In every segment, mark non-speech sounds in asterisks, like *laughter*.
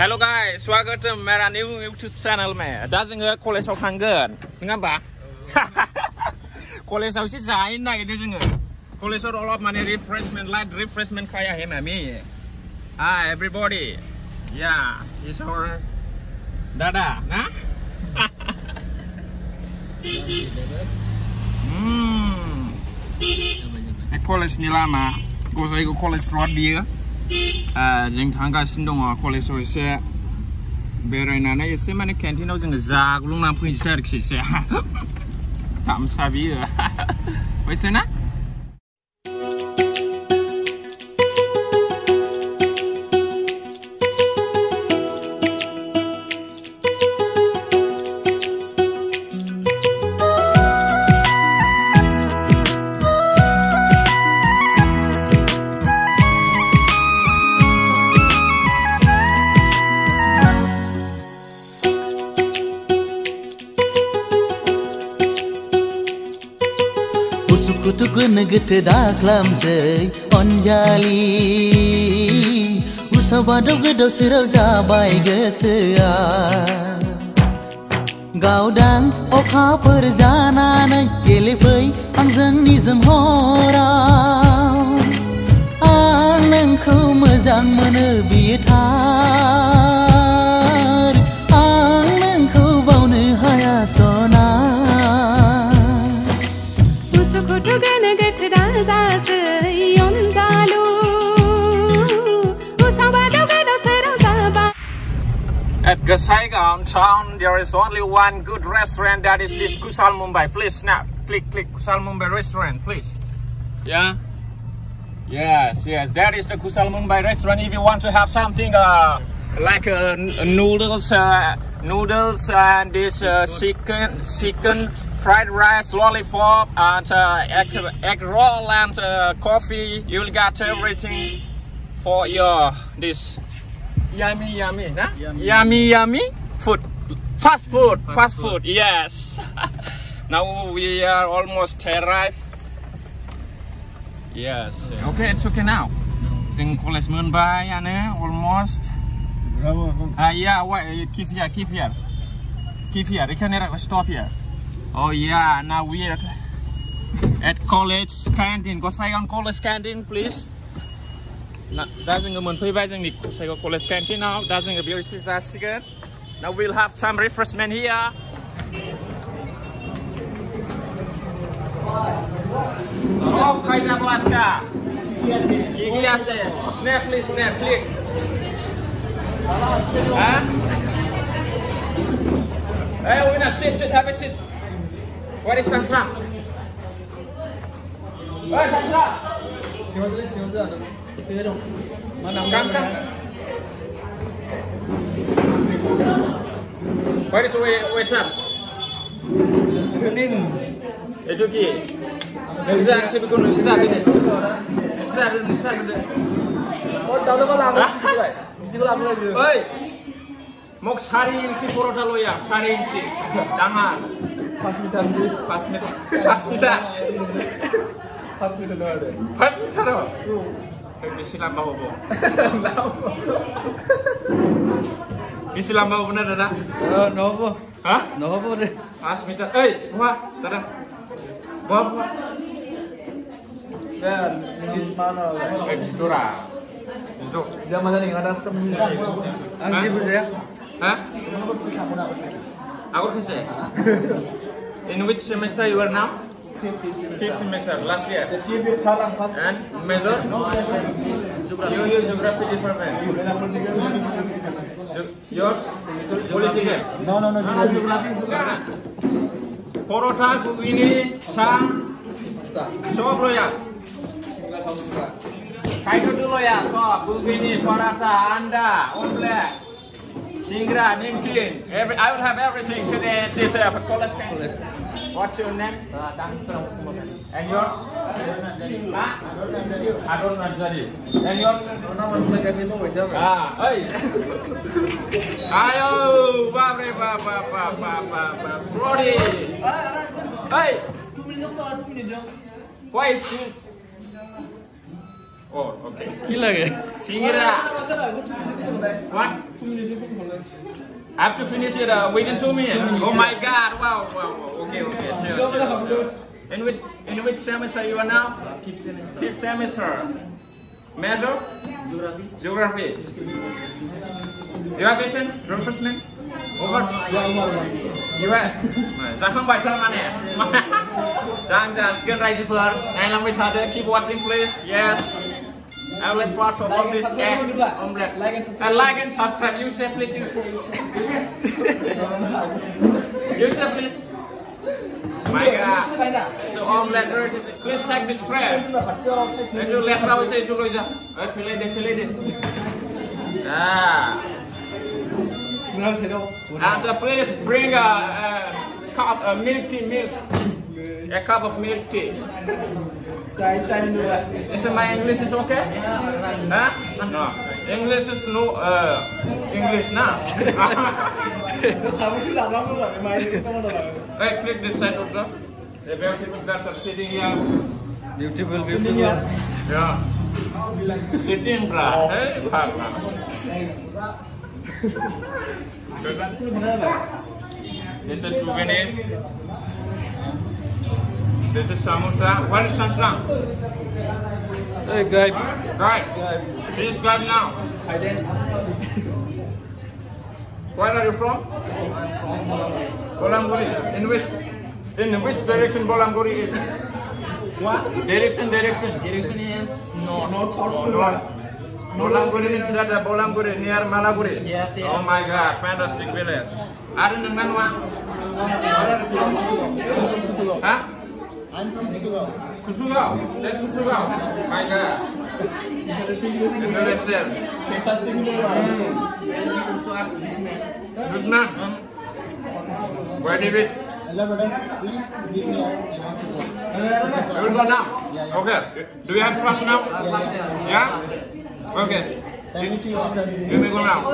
Hello guys, swagat मेरा new YouTube channel में दा जोङो कलेजाव थांगोन नङा होमबा कलेजाव एसे जाहैनो नागिरदों जोङो कलेजाव अलप माने refreshment light refreshment खाया है मामी Hi everybody yeah it's our dada ना *laughs* hmm कलेजनि लामा गजायगाव कलेज रड बियो जों थांगासिनो दङ कलेजाव एसे बेरायनानै एसे माने केन्टिनाव जोङो जाग्लुंनानै फैनोसै आरोखि एसे *laughs* थामसा बियो फैसै *laughs* ना ಮುಸುಕುತುಗುನಗುತ್ತೆ ದಾಕ್ಲಾಂ ಜೈ ಒಂಜಾಲಿ. ಉಸವಾದವ್ ಗದವ್ ಸಿರವ್ ಜಾಬಾಯ್ ಗಸಾ Gạo đang ốc há bờ ra na nay kể lê phơi ăn dân đi dân hô rao Anh nâng khâu mơ rằng mơ nơ biết hát Gossaigaon town, there is only one good restaurant that is this Kusal Mumbai. Please snap, click, click Kusal Mumbai restaurant, please. Yeah. Yes, yes, that is the Kusal Mumbai restaurant. If you want to have something uh, like uh, noodles, uh, noodles and this uh, chicken, chicken fried rice, lollipop, and uh, egg, egg roll and uh, coffee, you will get everything for your this yummy, yummy, nah? yummy, yummy, yummy food. Fast food, fast, fast food. food. Yes. *laughs* now we are almost arrived. Yes. Okay, it's okay now. Sing koles mun bay almost. Ah yeah, what eh, keep here, keep here. Keep here. You can eh, stop here. Oh yeah, now we are at college canteen. Gossaigaon college canteen, please. दा जोङो मोनफैबाय जोंनि Gossaigaon college केन्टिनाव दा जोङो बेयाव एसे जासिगोन Now we'll have some refreshment here. Oh, Kaiser Blaska. Gigi Ase. Snap, please, snap, click. Huh? Hey, winner, sit, sit, have a sit. Where is Sansram? Hey, Sansram! Tiga dong. Where is waiter? Itu ki. Bisa sih bikin bisa ini. Bisa bisa bisa. Oh, tahu kok lama. Mesti kok lama lagi. Oi. মোক চাৰি ইঞ্চি পৰঠা লৈ আহ চাৰি ইঞ্চি ডাঙৰ পাঁচ metre পাঁচ metre পাঁচ metre পাঁচ metre পাঁচ metre Bisi lama bobo. Bisilan lama benar dah. Oh, eh, no bo. Hah? No deh. As minta. Eh, buah, tada. Buah buah. Dan mana? Eh, bisdora. Bisdo. Jangan mana nih ada asam. Angsi bu saya. Hah? Aku kisah. Ya? *laughs* In which semester you are now? Fifth semester, last year. TV thalang pas. And major? You use geography department. Yours? Political. No, no, no. Geografi. Porota, ini, sang, sob lo ya. Kayu dulu ya, sob, begini, porata, anda, omelette, singra, nimkin. Every, I will have everything today at this uh, college campus. What's your name? And yours? Huh? Adon Najari. And yours? Ah, hey. Ayo, babre, ba, ba, ba, ba, ba, ba, Brody. Hey, why is you? Oh, okay. Gila ya? Singira. What? I have to finish it uh, within two minutes. Oh my God! Wow, wow. wow. Okay, okay, sure, sure, sure. In which in which semester you are now? Fifth semester. Fifth semester. Major? Geography. Geography. You have eaten refreshment? Over? You have? जाखांबाय थारमाने दा आं जासिगोन रायजोफोर नायलांबाय थादो keep watching please yes I will of all this egg omelette and like and subscribe you say please you say you say you say please. My god. so omelette ready please take this tray itu lihat rawa saya dulu aja eh pilih deh pilih deh nah Kenal saya and uh, please bring a, a cup a milk tea milk. A cup of milk tea Cai cai dulu lah. Is my English is okay? Huh? No. English is no uh English now. Terus kamu sih lama lu lah main itu kamu hey, click this side also. The beautiful girls are sitting here. Beautiful, beautiful. Yeah. Sitting bra. Hey, bhagwan. This is Kugani. This is samosa. What is sanslang? Eh guys. Right. Please grab now. Thailand. Where are you from? Bolanguri. In which in which direction Bolanguri is? What? Direction, direction. Direction is no no Oh, talk. no. Bolanguri means that uh, Bolanguri near Malaguri. Yes, yes. Oh my God, fantastic village. I don't one. Huh? I'm from Kusugao. Kusugao. That's Kusugao. My God. Interesting, interesting. Interesting. Fantastic. So ask this man. Good man. Where did it? Hello, madam. Please give me a amount to go. You will go now? Okay. Do you have class now? Yeah? Okay. Thank you to. You may go now. I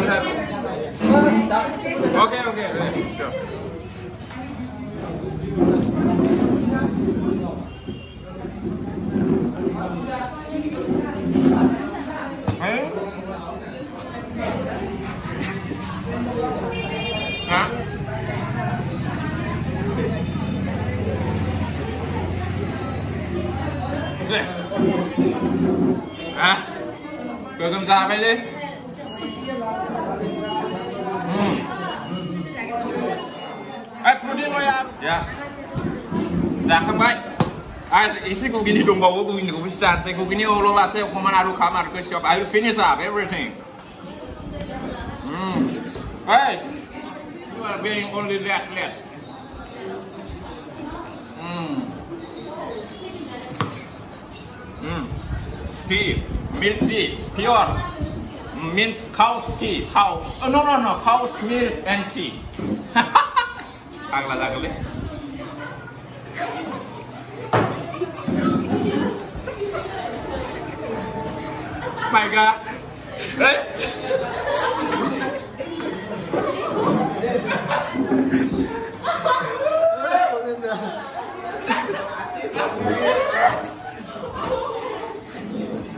will have. Okay, okay, okay. Sure. Hả? Gì? À? Cười cầm già bay lên. Ừ. À, thua đi rồi à? Dạ. Dạ không bay. Ah, isi ko gini dong bawa ko gini ko bisa saya ko gini olo la saya ko mana ru kamar ke shop. I will finish up everything. Hmm. Hey, you are being only let. Hmm. Hmm. Tea, milk tea, pure. Means cow's tea, cows. Oh no no no, cow's milk and tea. *laughs* My God. Hey.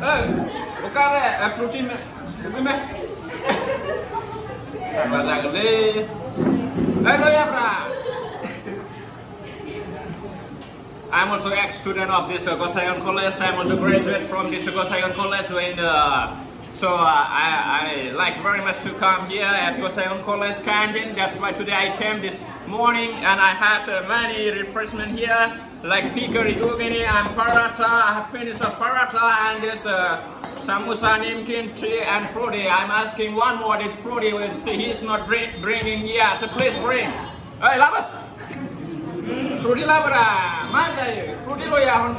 Hey, bukan re, eh, protein, protein me. Agla agla. Hey, lo ya, bra. I'm also ex-student of this uh, College. I'm also graduate from this Gossaigaon College. In uh, so uh, I, I like very much to come here at Gossaigaon College, Kanjin. That's why today I came this morning and I had uh, many refreshment here like pikari yogini and paratha. I have finished a paratha and this uh, samosa, nimkin, tea and fruity. I'm asking one more. This fruity he's not bring, bringing yet. Please bring. Hey, lava. Fruity labra, Mazda, Fruity loya hon.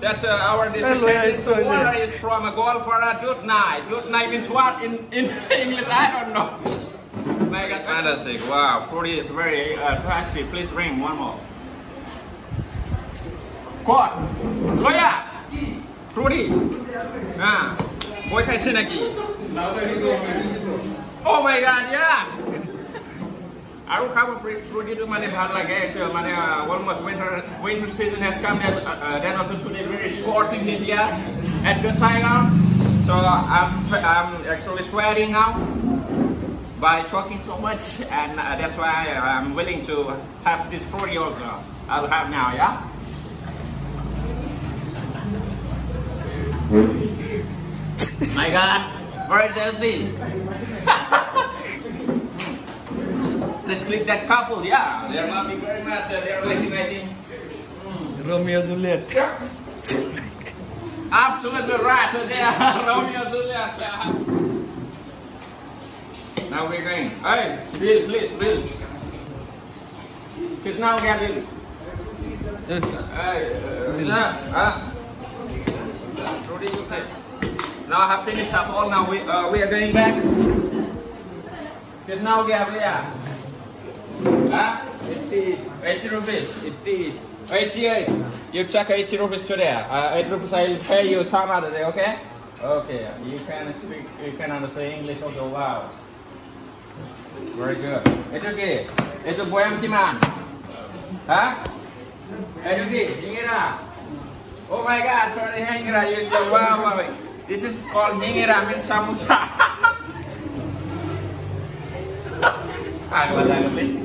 That's uh, our loya this is so water good. is from a Golfara Dutnai. Dutnai means what in, in *laughs* English? I don't know. My God, fantastic. Wow, Fruity is very uh, tasty. Please bring one more. Quad. Loya. Fruity. Ah. Boy kai sinagi. Oh my God, yeah. আৰু খাব ফ্ৰুটিটো মানে ভাল লাগে এইটো মানে almost winter winter season hedge come then also today very স্কৰ্চিং hit year at Gossaigaon So I'm, I'm actually sweating now by talking so much and uh, that's why I'm willing to have this fruity also. I'll have now, yeah? *laughs* My god, where is the scene? *laughs* Let's click that couple, yeah. They're laughing very much, uh, they're I think. Romeo Juliet. Absolutely right there, *laughs* Romeo Juliet. Now we're going. Hey, Bill, please, Bill. Bill. Hey, uh, Bill, huh? Rudy, you. Now I have finished up all. Now we uh, we are going back. Sit now, Gabriel. Huh? 80. 80 rupees. 80. 88. You check 80 rupees today. Uh, 80 rupees I will pay you some other day, okay? Okay. You can speak, you can understand English also. Wow. Very good. Itu Ki. Itu Boyam Kiman. Hah? Itu Ki. Hingira. Oh my God. Sorry, Hingira. You say wow, wow. This is called Hingira means samosa. *laughs* Ah, baca beli.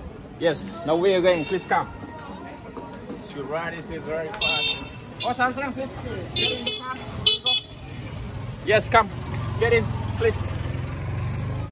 Yes, now we are going. Please come. Right, this is very fast. Oh, Samsung, please. Get in the Yes, come. Get in, please.